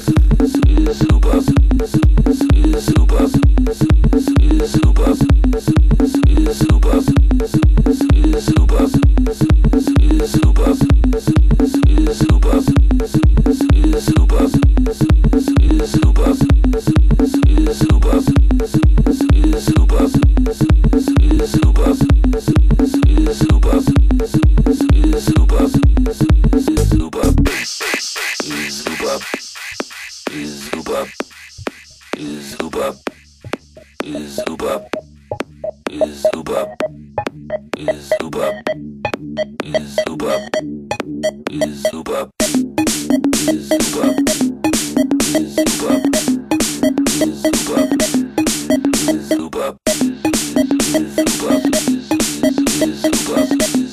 Snoop Dogg. is hoop up, is hoop up, is hoop up, is hoop up, is hoop up, is hoop up, is hoop up, is hoop up, is hoop up, is hoop up, is hoop up, is hoop up, is hoop up.